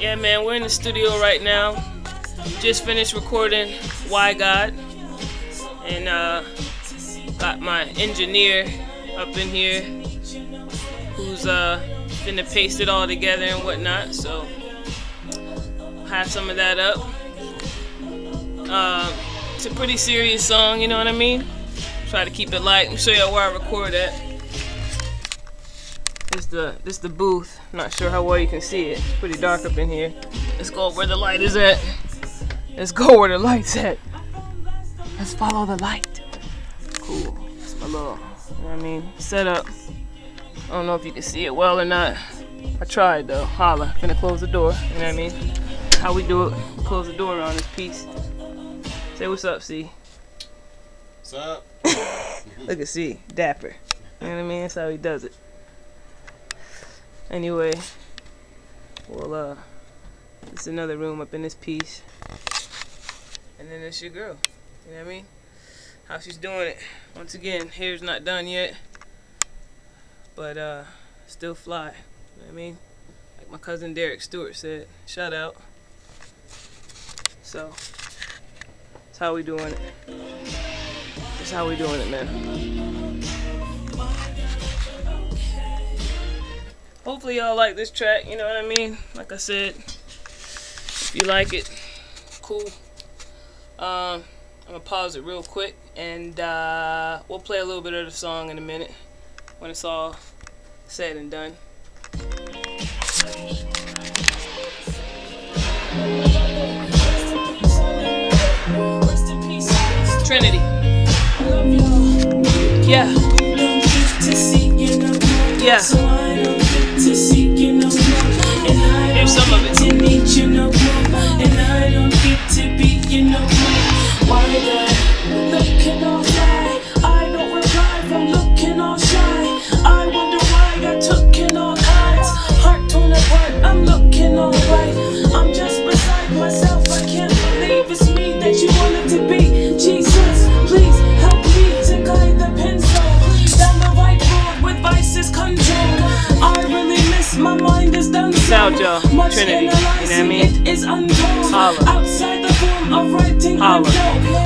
Yeah, man, we're in the studio right now. Just finished recording Why God. And uh, got my engineer up in here who's uh, finna paste it all together and whatnot. So, have some of that up. Uh, it's a pretty serious song, you know what I mean? Try to keep it light. Me show y'all where I record at. This the this the booth. Not sure how well you can see it. It's pretty dark up in here. Let's go where the light is at. Let's go where the light's at. Let's follow the light. Cool. It's my little, you know what I mean, setup. I don't know if you can see it well or not. I tried though. Holla. Gonna close the door. You know what I mean? How we do it. Close the door on this piece. Say what's up, C. What's up? Look at C. Dapper. You know what I mean? That's how he does it. Anyway, well, uh, it's another room up in this piece. And then it's your girl. You know what I mean? How she's doing it. Once again, hair's not done yet. But, uh, still fly. You know what I mean? Like my cousin Derek Stewart said. Shout out. So, that's how we doing it. That's how we doing it, man. Hopefully y'all like this track, you know what I mean? Like I said, if you like it, cool. Um, I'm gonna pause it real quick and uh, we'll play a little bit of the song in a minute when it's all said and done. Trinity. Yeah. Yeah. Out, y'all. Trinity, you know what I mean? It is untold. Holla. Outside the form of writing, I'm Holla.